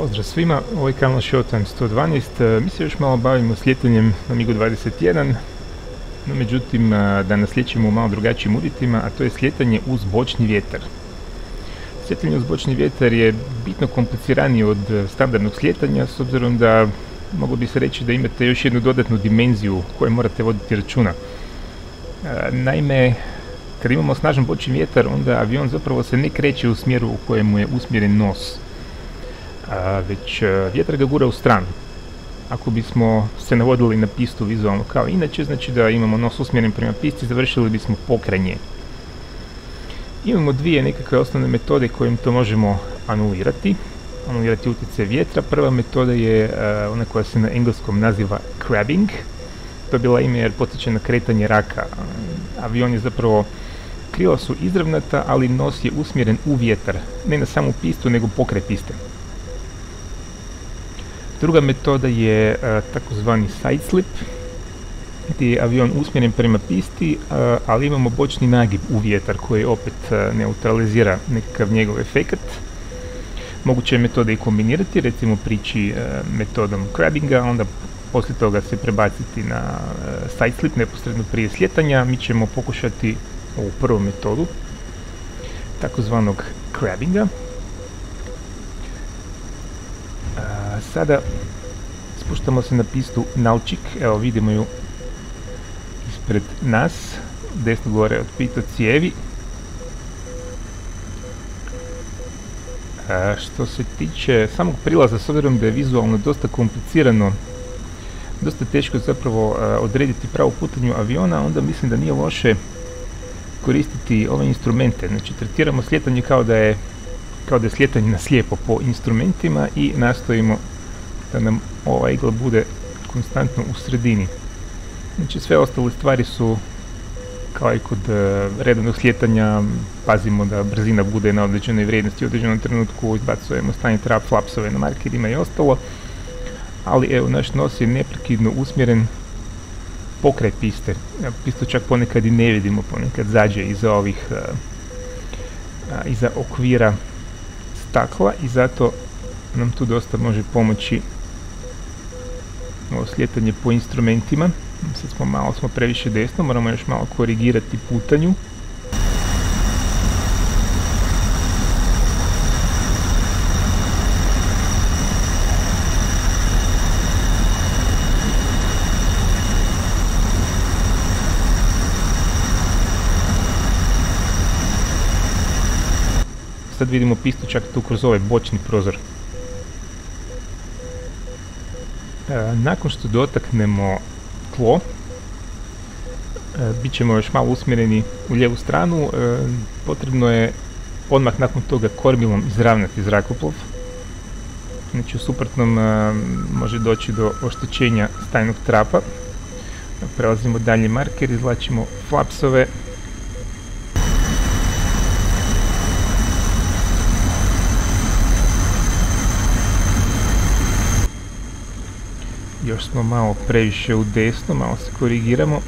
Pozdrav svima, ovo je kanal Showtime 112. E, mi se još malo bavimo sljetanjem na MiGu 21, no međutim e, danas slijećemo u malo drugačijim uvjetima, a to je sljetanje uz bočni vjetar. Sljetanje uz bočni vjetar je bitno kompliciranije od standardnog sljetanja, s obzirom da moglo bi se reći da imate još jednu dodatnu dimenziju koju morate voditi računa. E, naime, kad imamo snažan bočni vjetar, onda avion zapravo se ne kreće u smjeru u kojemu je usmjeren nos već e, vjetar ga gura u stranu. Ako bismo se navodili na pistu vizualno kao inače, znači da imamo nos usmjeren prema pisti, završili bismo pokrajnje. Imamo dvije nekakve osnovne metode kojim to možemo anulirati. Anulirati utjecaj vjetra. Prva metoda je uh, ona koja se na engleskom naziva crabbing. To je bila ime jer potiče na kretanje raka. Avion je zapravo krila su izravnata, ali nos je usmjeren u vjetar. Ne na samu pistu, nego pokraj piste. Druga metoda je uh, takozvani side slip, gdje je avion usmjeren prema pisti, uh, ali imamo bočni nagib u vjetar koji opet uh, neutralizira nekakav njegov efekat. Moguće je metode i kombinirati, recimo prići metodom crabbinga, onda poslije toga se prebaciti na side slip neposredno prije sljetanja. Mi ćemo pokušati ovu prvu metodu, takozvanog crabbinga. Sada spuštamo se na pistu Nalčik, evo vidimo ju ispred nas, desno gore od pita cijevi. što se tiče samog prilaza, s obzirom da je vizualno dosta komplicirano, dosta teško zapravo odrediti pravu putanju aviona, onda mislim da nije loše koristiti ove instrumente. Znači, tretiramo sljetanje kao da je kao da je slijetanje na slijepo po instrumentima i nastojimo da nam ova igla bude konstantno u sredini. Znači sve ostale stvari su kao i kod uh, redovnog slijetanja, pazimo da brzina bude na određenoj vrijednosti u određenom trenutku, izbacujemo stanje trap flapsove na markerima i ostalo, ali evo naš nos je neprekidno usmjeren pokraj piste. Pistu čak ponekad i ne vidimo, ponekad zađe iza ovih, uh, iza okvira stakla i zato nam tu dosta može pomoći ovo slijetanje po instrumentima. Sad smo malo smo previše desno, moramo još malo korigirati putanju. Sad vidimo pistu čak tu kroz ovaj bočni prozor. E, nakon što dotaknemo tlo, e, bit ćemo još malo usmjereni u lijevu stranu, e, potrebno je odmah nakon toga kormilom izravnati zrakoplov. Znači u suprotnom može doći do oštećenja stajnog trapa. Prelazimo dalje marker, izvlačimo flapsove Još smo malo previše u desno, malo se korigiramo.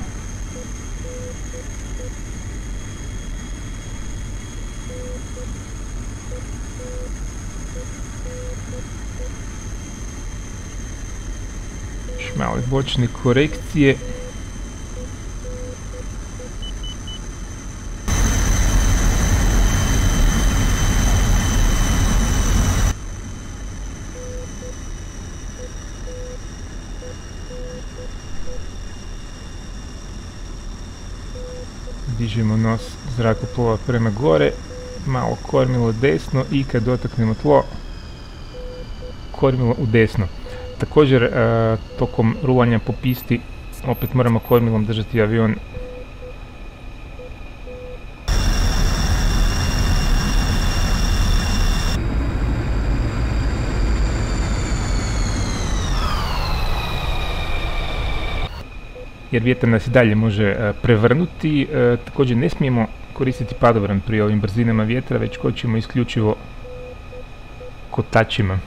Još malo bočne korekcije. Dižemo nos zrakoplova prema gore, malo kormilo desno i kad dotaknemo tlo, kormilo u desno. Također, e, tokom rulanja po pisti, opet moramo kormilom držati avion jer vjetar nas i dalje može e, prevrnuti. E, također ne smijemo koristiti padobran pri ovim brzinama vjetra, već kočimo isključivo kotačima.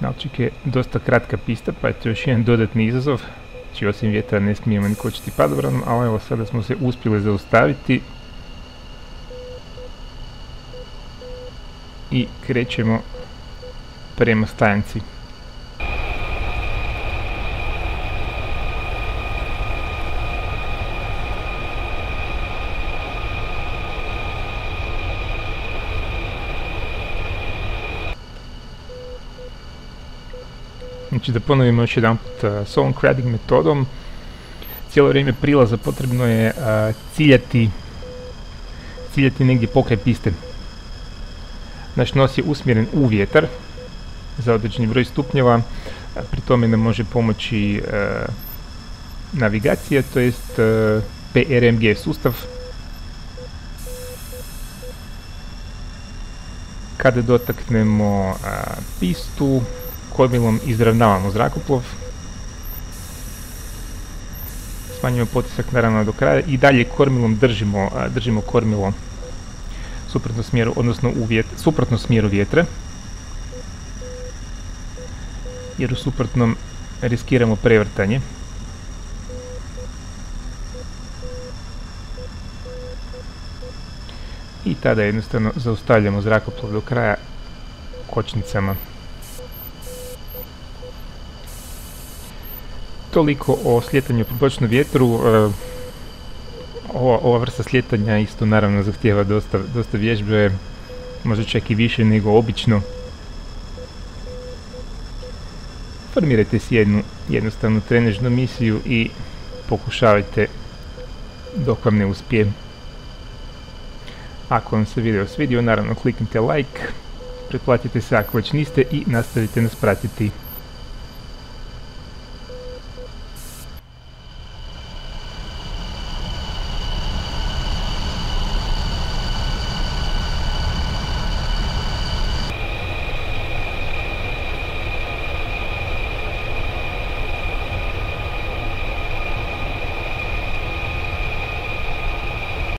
Nalčik je dosta kratka pista, pa je to još jedan dodatni izazov. Znači osim vjetra ne smijemo ni kočiti padobranom, ali evo sada smo se uspjeli zaustaviti. I krećemo prema stajanci. Znači da ponovimo još jedan put s ovom crading metodom cijelo vrijeme prilaza potrebno je ciljati ciljati negdje pokraj piste. Naš nos je usmjeren u vjetar za određeni broj stupnjeva, pri tome nam može pomoći navigacija, to jest PRMG sustav. Kada dotaknemo pistu, kormilom izravnavamo zrakoplov. Smanjujemo potisak naravno do kraja i dalje kormilom držimo, držimo kormilo suprotno smjeru, odnosno u suprotno smjeru vjetra. Jer u suprotnom riskiramo prevrtanje. I tada jednostavno zaustavljamo zrakoplov do kraja kočnicama. toliko o sljetanju po bočnom vjetru. E, ova, ova vrsta sljetanja isto naravno zahtjeva dosta, dosta vježbe, možda čak i više nego obično. Formirajte si jednu jednostavnu trenežnu misiju i pokušavajte dok vam ne uspije. Ako vam se video svidio, naravno kliknite like, pretplatite se ako već niste i nastavite nas pratiti